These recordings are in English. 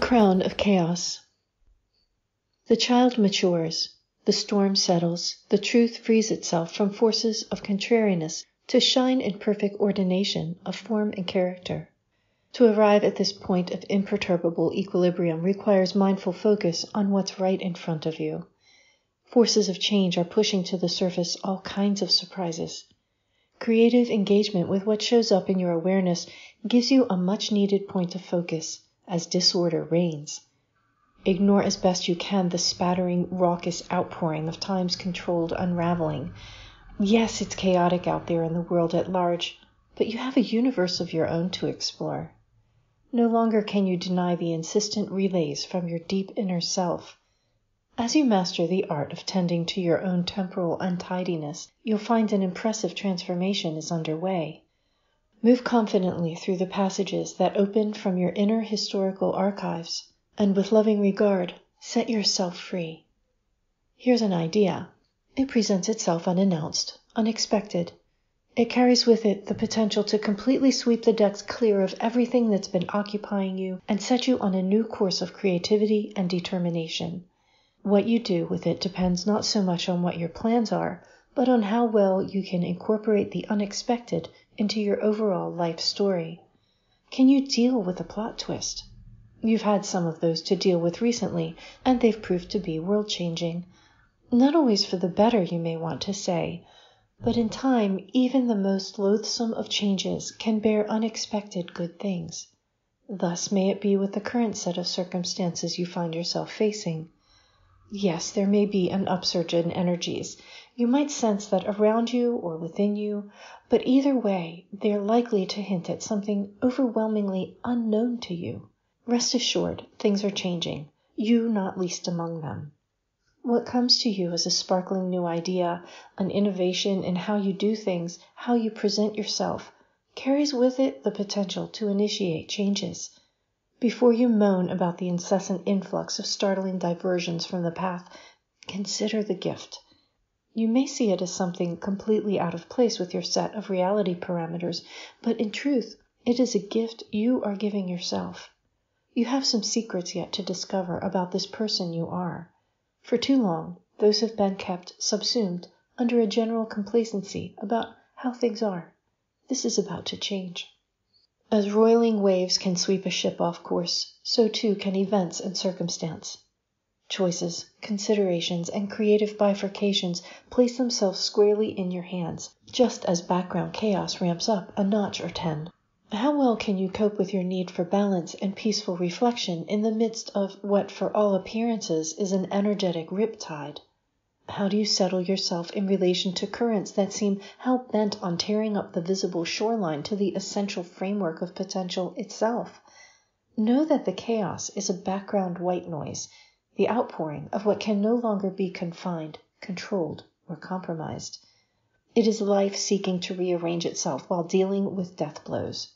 crown of chaos. The child matures, the storm settles, the truth frees itself from forces of contrariness to shine in perfect ordination of form and character. To arrive at this point of imperturbable equilibrium requires mindful focus on what's right in front of you. Forces of change are pushing to the surface all kinds of surprises. Creative engagement with what shows up in your awareness gives you a much needed point of focus as disorder reigns. Ignore as best you can the spattering, raucous outpouring of time's controlled unraveling. Yes, it's chaotic out there in the world at large, but you have a universe of your own to explore. No longer can you deny the insistent relays from your deep inner self. As you master the art of tending to your own temporal untidiness, you'll find an impressive transformation is underway. Move confidently through the passages that open from your inner historical archives, and with loving regard, set yourself free. Here's an idea. It presents itself unannounced, unexpected, it carries with it the potential to completely sweep the decks clear of everything that's been occupying you and set you on a new course of creativity and determination. What you do with it depends not so much on what your plans are, but on how well you can incorporate the unexpected into your overall life story. Can you deal with a plot twist? You've had some of those to deal with recently, and they've proved to be world changing. Not always for the better, you may want to say but in time, even the most loathsome of changes can bear unexpected good things. Thus may it be with the current set of circumstances you find yourself facing. Yes, there may be an upsurge in energies. You might sense that around you or within you, but either way, they are likely to hint at something overwhelmingly unknown to you. Rest assured, things are changing, you not least among them. What comes to you as a sparkling new idea, an innovation in how you do things, how you present yourself, carries with it the potential to initiate changes. Before you moan about the incessant influx of startling diversions from the path, consider the gift. You may see it as something completely out of place with your set of reality parameters, but in truth, it is a gift you are giving yourself. You have some secrets yet to discover about this person you are. For too long, those have been kept subsumed under a general complacency about how things are. This is about to change. As roiling waves can sweep a ship off course, so too can events and circumstance. Choices, considerations, and creative bifurcations place themselves squarely in your hands, just as background chaos ramps up a notch or ten. How well can you cope with your need for balance and peaceful reflection in the midst of what for all appearances is an energetic rip tide? How do you settle yourself in relation to currents that seem hell bent on tearing up the visible shoreline to the essential framework of potential itself? Know that the chaos is a background white noise, the outpouring of what can no longer be confined, controlled, or compromised. It is life seeking to rearrange itself while dealing with death blows.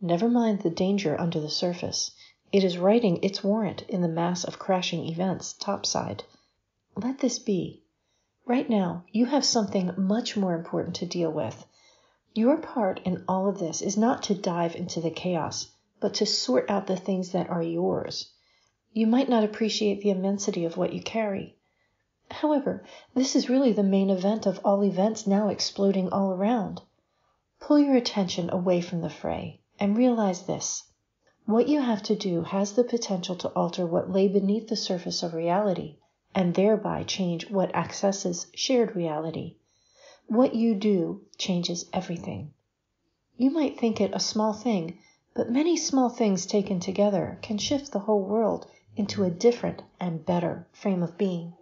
Never mind the danger under the surface. It is writing its warrant in the mass of crashing events topside. Let this be. Right now, you have something much more important to deal with. Your part in all of this is not to dive into the chaos, but to sort out the things that are yours. You might not appreciate the immensity of what you carry. However, this is really the main event of all events now exploding all around. Pull your attention away from the fray and realize this. What you have to do has the potential to alter what lay beneath the surface of reality, and thereby change what accesses shared reality. What you do changes everything. You might think it a small thing, but many small things taken together can shift the whole world into a different and better frame of being.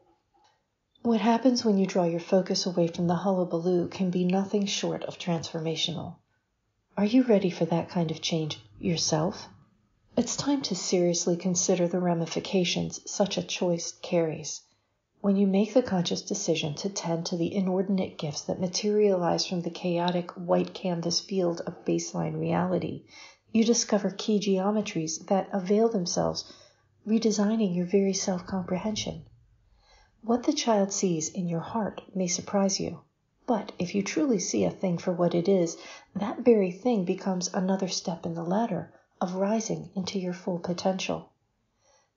What happens when you draw your focus away from the hullabaloo can be nothing short of transformational. Are you ready for that kind of change yourself? It's time to seriously consider the ramifications such a choice carries. When you make the conscious decision to tend to the inordinate gifts that materialize from the chaotic white canvas field of baseline reality, you discover key geometries that avail themselves, redesigning your very self comprehension. What the child sees in your heart may surprise you. But if you truly see a thing for what it is, that very thing becomes another step in the ladder of rising into your full potential.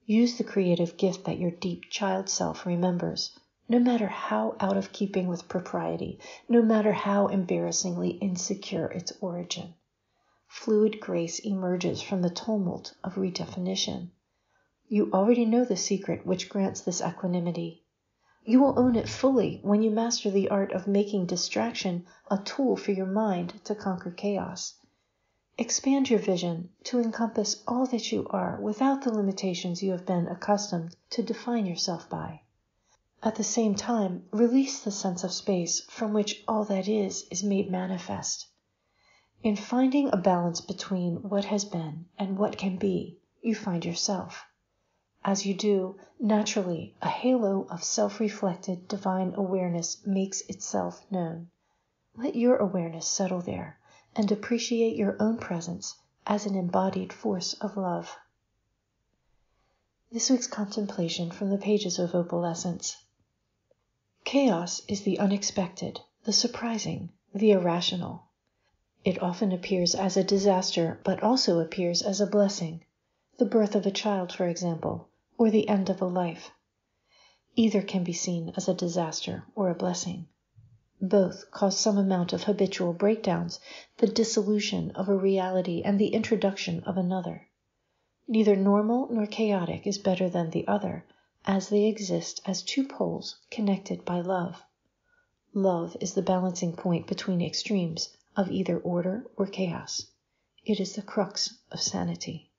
Use the creative gift that your deep child self remembers, no matter how out of keeping with propriety, no matter how embarrassingly insecure its origin. Fluid grace emerges from the tumult of redefinition. You already know the secret which grants this equanimity. You will own it fully when you master the art of making distraction a tool for your mind to conquer chaos. Expand your vision to encompass all that you are without the limitations you have been accustomed to define yourself by. At the same time, release the sense of space from which all that is is made manifest. In finding a balance between what has been and what can be, you find yourself. As you do, naturally a halo of self-reflected divine awareness makes itself known. Let your awareness settle there and appreciate your own presence as an embodied force of love. This week's contemplation from the pages of Opalescence. Chaos is the unexpected, the surprising, the irrational. It often appears as a disaster, but also appears as a blessing. The birth of a child, for example, or the end of a life. Either can be seen as a disaster or a blessing. Both cause some amount of habitual breakdowns, the dissolution of a reality and the introduction of another. Neither normal nor chaotic is better than the other, as they exist as two poles connected by love. Love is the balancing point between extremes of either order or chaos. It is the crux of sanity.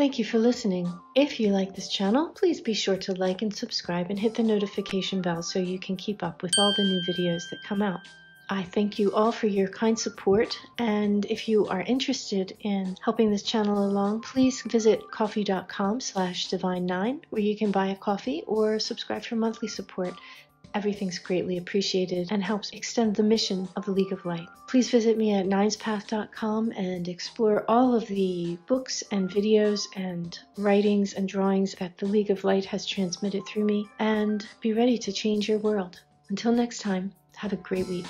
Thank you for listening. If you like this channel, please be sure to like and subscribe and hit the notification bell so you can keep up with all the new videos that come out. I thank you all for your kind support, and if you are interested in helping this channel along, please visit ko-fi.com slash divine9, where you can buy a coffee or subscribe for monthly support. Everything's greatly appreciated and helps extend the mission of the League of Light. Please visit me at ninespath.com and explore all of the books and videos and writings and drawings that the League of Light has transmitted through me and be ready to change your world. Until next time, have a great week.